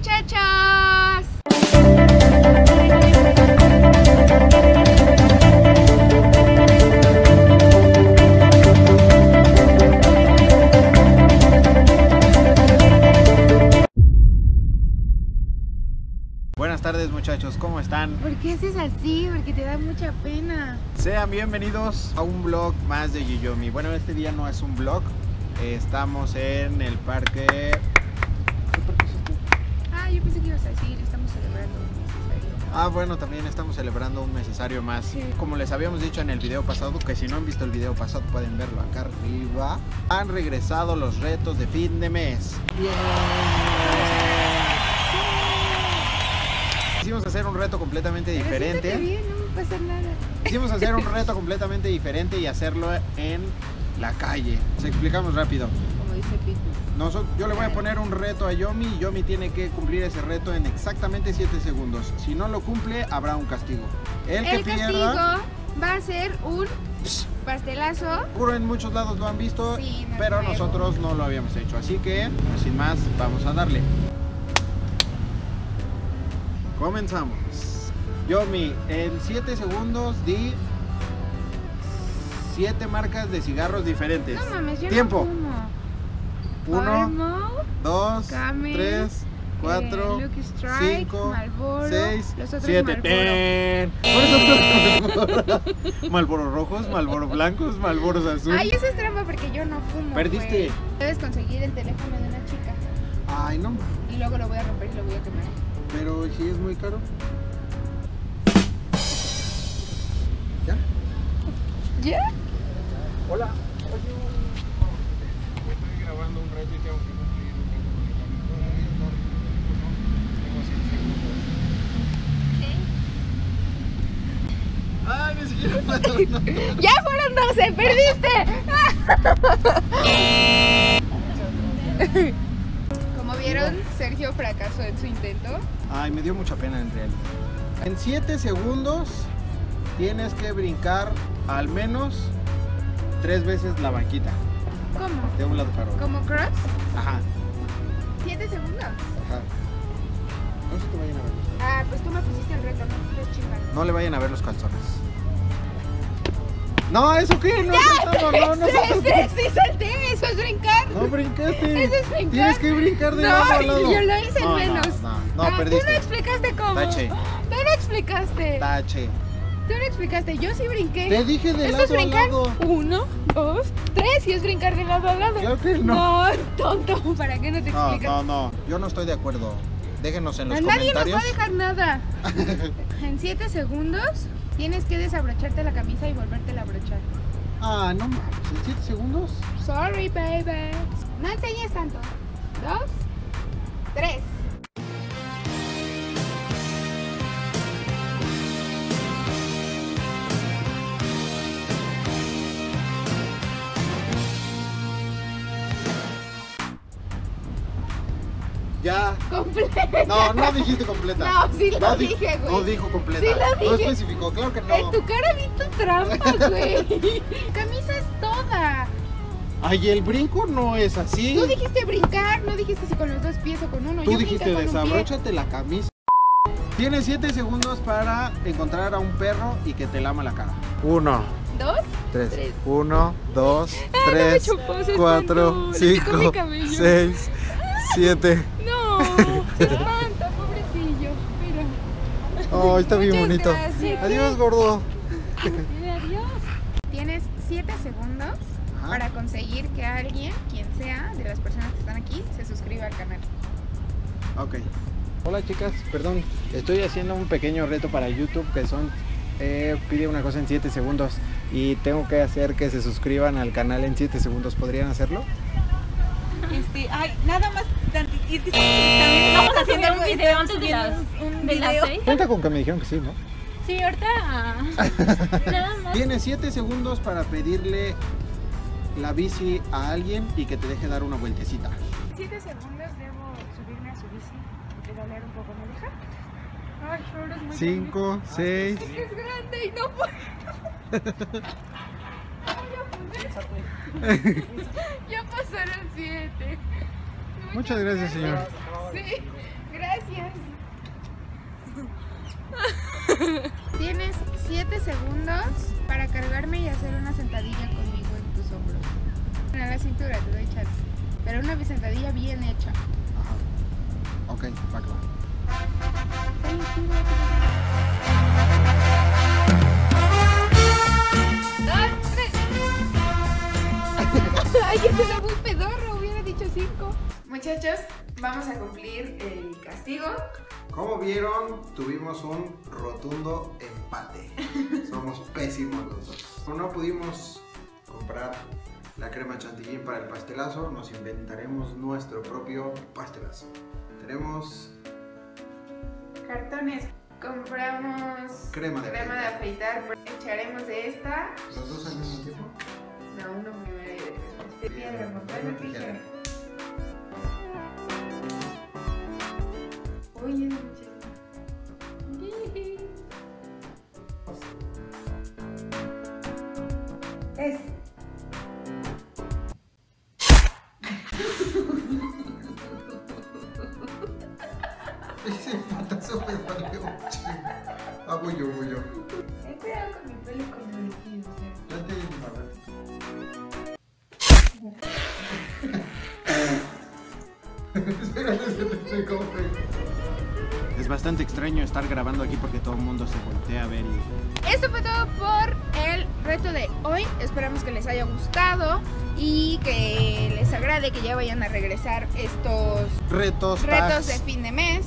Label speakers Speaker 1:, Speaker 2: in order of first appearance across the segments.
Speaker 1: muchachos.
Speaker 2: Buenas tardes muchachos, ¿cómo están?
Speaker 1: ¿Por qué haces así? Porque te da mucha pena.
Speaker 2: Sean bienvenidos a un vlog más de Yoyomi. Bueno, este día no es un vlog, estamos en el parque...
Speaker 1: Ah,
Speaker 2: bueno, también estamos celebrando un necesario más.
Speaker 1: Sí.
Speaker 2: Como les habíamos dicho en el video pasado, que si no han visto el video pasado pueden verlo acá arriba. Han regresado los retos de fin de mes. Quisimos hacer un reto completamente diferente.
Speaker 1: bien, no nada.
Speaker 2: Quisimos hacer un reto completamente diferente y hacerlo en la calle. Les explicamos rápido.
Speaker 1: Dice Pitu.
Speaker 2: Yo le voy a poner un reto a Yomi y Yomi tiene que cumplir ese reto en exactamente 7 segundos. Si no lo cumple, habrá un castigo. El, que
Speaker 1: El castigo
Speaker 2: pierda,
Speaker 1: va a ser un pastelazo.
Speaker 2: seguro en muchos lados lo han visto,
Speaker 1: Sí, no es
Speaker 2: pero
Speaker 1: nuevo.
Speaker 2: nosotros no lo habíamos hecho. Así que, pues, sin más, vamos a darle. Comenzamos. Yomi, en 7 segundos di 7 marcas de cigarros diferentes.
Speaker 1: No mames, yo
Speaker 2: Tiempo.
Speaker 1: no fumo.
Speaker 2: 1,
Speaker 1: Palmo,
Speaker 2: 2,
Speaker 1: Camel,
Speaker 2: 3, 4,
Speaker 1: eh, Lucky Strike,
Speaker 2: 5,
Speaker 1: Marlboro,
Speaker 2: 6,
Speaker 1: los otros
Speaker 2: 7.
Speaker 1: Marlboro.
Speaker 2: Malboro rojos, Malboro blancos, Malboros azul.
Speaker 1: Ay, eso es trampa porque yo no fumo.
Speaker 2: Perdiste.
Speaker 1: Debes conseguir el teléfono de una chica
Speaker 2: Ay, no,
Speaker 1: y luego lo voy a romper y lo voy a quemar.
Speaker 2: pero si es muy caro. ¿Ya?
Speaker 1: ¿Ya?
Speaker 2: Hola. Oye, grabando un reto y tengo que cumplir un Ay, ni siquiera puedo.
Speaker 1: ¡Ya fueron 12! ¡Perdiste! Como vieron, Sergio fracasó en su intento.
Speaker 2: Ay, me dio mucha pena en realidad. En 7 segundos tienes que brincar al menos tres veces la banquita,
Speaker 1: ¿Cómo?
Speaker 2: de un lado para otro.
Speaker 1: ¿Como cross?
Speaker 2: Ajá,
Speaker 1: ¿7 segundos?
Speaker 2: ajá. No se te vayan a ver. los-
Speaker 1: Ah, pues tú me pusiste el reto, no te chingas.
Speaker 2: No le vayan a ver los calzones. No, ¿eso qué? No, no, no, no, no,
Speaker 1: Sí, sí, sí, salté, eso es brincar.
Speaker 2: no brincaste.
Speaker 1: Eso es brincar.
Speaker 2: Tienes que brincar de
Speaker 1: No,
Speaker 2: lado a lado.
Speaker 1: yo lo hice
Speaker 2: No, no,
Speaker 1: menos.
Speaker 2: No, no,
Speaker 1: Ah, Tú no
Speaker 2: perdiste.
Speaker 1: explicaste cómo.
Speaker 2: Tache.
Speaker 1: Tú no explicaste.
Speaker 2: Tache.
Speaker 1: Tú no explicaste. Yo sí brinqué.
Speaker 2: Te dije de
Speaker 1: Eso
Speaker 2: lado
Speaker 1: es
Speaker 2: a
Speaker 1: brincar.
Speaker 2: lado.
Speaker 1: Uno, dos, tres. Y es brincar de lado a lado.
Speaker 2: Claro que no.
Speaker 1: No, tonto. ¿Para qué no te
Speaker 2: No,
Speaker 1: explicas?
Speaker 2: no, no. Yo no estoy de acuerdo. Déjenos en los
Speaker 1: A nadie nos
Speaker 2: comentarios.
Speaker 1: va a dejar nada. en 7 segundos tienes que desabrocharte la camisa y volverte a abrochar.
Speaker 2: Ah, no mames. ¿En 7 segundos?
Speaker 1: Sorry, baby. No enseñes tanto. Dos, tres. Completa.
Speaker 2: No, no dijiste completa.
Speaker 1: No, sí lo
Speaker 2: di-
Speaker 1: dije, güey.
Speaker 2: No dijo completa.
Speaker 1: Sí lo
Speaker 2: No
Speaker 1: dije.
Speaker 2: especificó, claro que
Speaker 1: En
Speaker 2: no.
Speaker 1: tu cara vi tu trampa, güey. camisa es toda.
Speaker 2: Ay, el brinco no es así.
Speaker 1: Tú dijiste brincar, no dijiste si con los dos pies o con uno.
Speaker 2: Tú
Speaker 1: Yo
Speaker 2: dijiste desabróchate la camisa. Tienes 7 segundos para encontrar a un perro y que te lama la cara. Uno,
Speaker 1: ¿Dos?
Speaker 2: tres.
Speaker 1: Tres.
Speaker 2: Uno, dos,
Speaker 1: Ah, no
Speaker 2: tres,
Speaker 1: chupó,
Speaker 2: cuatro, cinco, seis, siete.
Speaker 1: No, se espanta, pobrecillo. Mira.
Speaker 2: Oh, está bien
Speaker 1: Muchas
Speaker 2: bonito.
Speaker 1: gracias.
Speaker 2: Adiós, gordo.
Speaker 1: Adiós. Tienes 7 segundos
Speaker 2: Ajá.
Speaker 1: para conseguir que alguien, quien sea, de las personas que están aquí, se suscriba al canal.
Speaker 2: Ok. Hola chicas, perdón, estoy haciendo un pequeño reto para YouTube que son eh, pide una cosa en 7 segundos y tengo que hacer que se suscriban al canal en 7 segundos. ¿Podrían hacerlo?
Speaker 3: Este, ay, nada más. tanti- y estamos haciendo un video antes de las, un
Speaker 4: de las
Speaker 3: video.
Speaker 4: seis.
Speaker 2: Cuenta con que me dijeron que sí, ¿no?
Speaker 4: Sí, ahorita. Nada más.
Speaker 2: Tienes 7 segundos para pedirle la bici a alguien y que te deje dar una vueltecita.
Speaker 1: 7 segundos debo subirme a su bici y pedalear un poco, ¿me deja? Ay, ahora es muy
Speaker 2: 5, 6.
Speaker 1: grande. Es que es grande y no puedo. ya pasaron 7.
Speaker 2: Muchas gracias, señor.
Speaker 1: Sí, gracias. Tienes 7 segundos para cargarme y hacer una sentadilla conmigo en tus hombros. En la cintura, te doy chance. Pero una sentadilla bien hecha.
Speaker 2: Ajá. Ok, va que va.
Speaker 1: Ay, este era muy pedorro, hubiera dicho 5. Muchachos, vamos a cumplir el castigo.
Speaker 2: Como vieron, tuvimos un rotundo empate. Somos pésimos los dos. Como no pudimos comprar la crema chantilly para el pastelazo, nos inventaremos nuestro propio pastelazo. Tenemos
Speaker 1: Cartones. Compramos
Speaker 2: Crema de
Speaker 1: crema de afeitar. Echaremos de esta.
Speaker 2: los dos al mismo tiempo.
Speaker 1: No, uno primero y después. De piedra, papel tijera. Es.
Speaker 2: Ese patazo me valió. Ah, voy yo, voy yo.
Speaker 1: Ten cuidado con mi pelo con mi vestido.
Speaker 2: Ya te embarraste. Espérate, se te pegó, güey. Es bastante extraño estar grabando aquí porque todo el mundo se voltea a ver y...
Speaker 1: Esto fue todo por el reto de hoy. Esperamos que les haya gustado y que les agrade que ya vayan a regresar estos
Speaker 2: Retos,
Speaker 1: retos de fin de mes.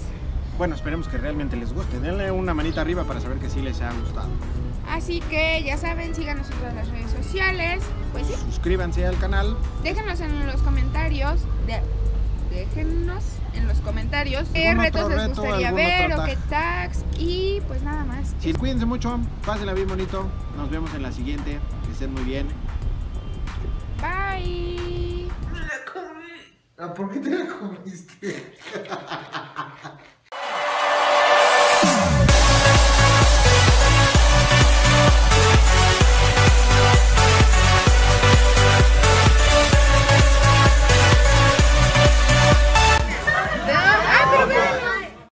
Speaker 2: Bueno, esperemos que realmente les guste. Denle una manita arriba para saber que sí les ha gustado.
Speaker 1: Así que ya saben, síganos en todas las redes sociales. Pues sí,
Speaker 2: Suscríbanse al canal.
Speaker 1: déjenos en los comentarios. de- déjenos en los comentarios qué
Speaker 2: ¿Algún
Speaker 1: retos les gustaría ver o qué
Speaker 2: tag?
Speaker 1: tags. Y pues nada más.
Speaker 2: Sí, cuídense mucho, pásenla bien bonito. Nos vemos en la siguiente. Que estén muy bien.
Speaker 1: Bye.
Speaker 2: ¿Por qué te la comiste?